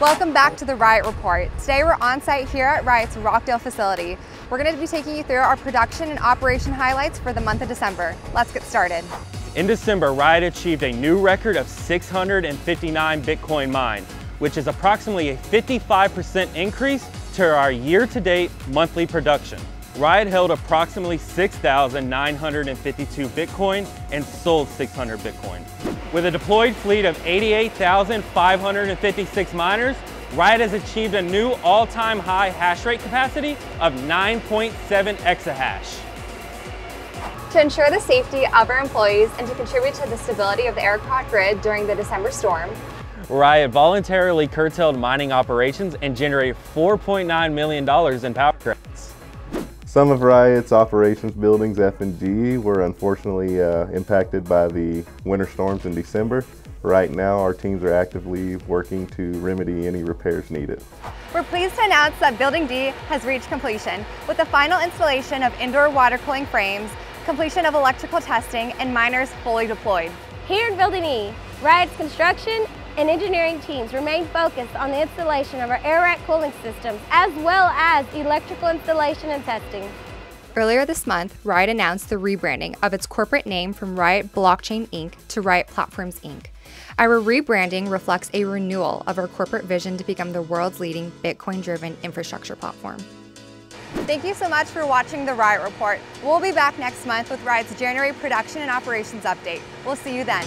Welcome back to the Riot Report. Today we're on site here at Riot's Rockdale facility. We're going to be taking you through our production and operation highlights for the month of December. Let's get started. In December, Riot achieved a new record of 659 Bitcoin mined, which is approximately a 55% increase to our year-to-date monthly production. Riot held approximately 6,952 Bitcoin and sold 600 Bitcoin. With a deployed fleet of 88,556 miners, Riot has achieved a new all-time high hash rate capacity of 9.7 exahash. To ensure the safety of our employees and to contribute to the stability of the ERCOT grid during the December storm, Riot voluntarily curtailed mining operations and generated $4.9 million in power credits. Some of Riot's operations buildings, F and G, were unfortunately uh, impacted by the winter storms in December. Right now, our teams are actively working to remedy any repairs needed. We're pleased to announce that Building D has reached completion with the final installation of indoor water cooling frames, completion of electrical testing, and miners fully deployed. Here in Building E, Riot's construction and engineering teams remain focused on the installation of our air rack cooling systems as well as electrical installation and testing. Earlier this month, Riot announced the rebranding of its corporate name from Riot Blockchain Inc. to Riot Platforms Inc. Our rebranding reflects a renewal of our corporate vision to become the world's leading Bitcoin driven infrastructure platform. Thank you so much for watching the Riot Report. We'll be back next month with Riot's January production and operations update. We'll see you then.